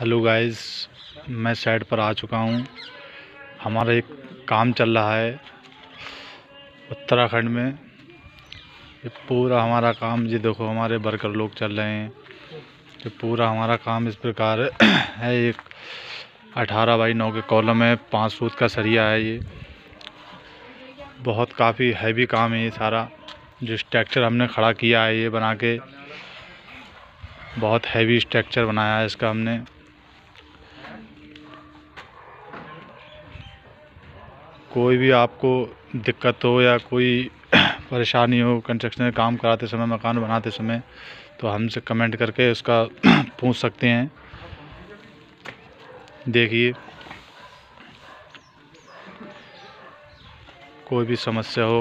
Hello guys, मैं side पर आ चुका हूँ। हमारा एक काम चल रहा है उत्तराखंड में। ये पूरा हमारा काम, ये देखो हमारे वर्कर लोग चल रहे हैं। ये पूरा हमारा काम इस प्रकार है। एक अठारह बाई नौ के कॉलम है, पाँच सूत का सरिया है ये। बहुत काफ़ी हैवी काम है ये सारा। जो स्ट्रक्चर हमने खड़ा किया है ये बना के, बहुत हैवी स्ट्रक्चर बनाया है इसका हमने। कोई भी आपको दिक्कत हो या कोई परेशानी हो कंस्ट्रक्शन में काम कराते समय, मकान बनाते समय तो हमसे कमेंट करके उसका पूछ सकते हैं। देखिए। कोई भी समस्या हो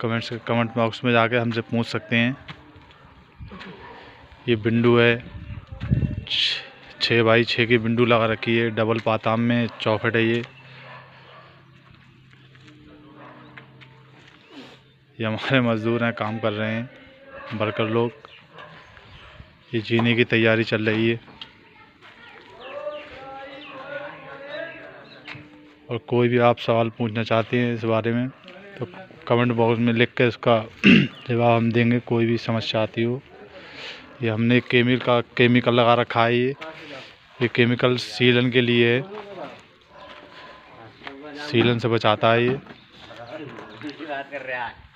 कमेंट्स कमेंट बॉक्स में जाके हमसे पूछ सकते हैं। ये बिंडू है। छः बाई छः की बिंडू लगा रखी है, डबल पाताम में चौखट है ये। ये हमारे मज़दूर हैं, काम कर रहे हैं वर्कर लोग। ये जीने की तैयारी चल रही है। और कोई भी आप सवाल पूछना चाहते हैं इस बारे में तो कमेंट बॉक्स में लिख कर इसका जवाब हम देंगे, कोई भी समस्या आती हो। ये हमने केमिकल का, केमिकल लगा रखा है ये। ये केमिकल सीलन के लिए सीलन से बचाता है ये।